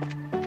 Música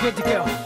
good to go.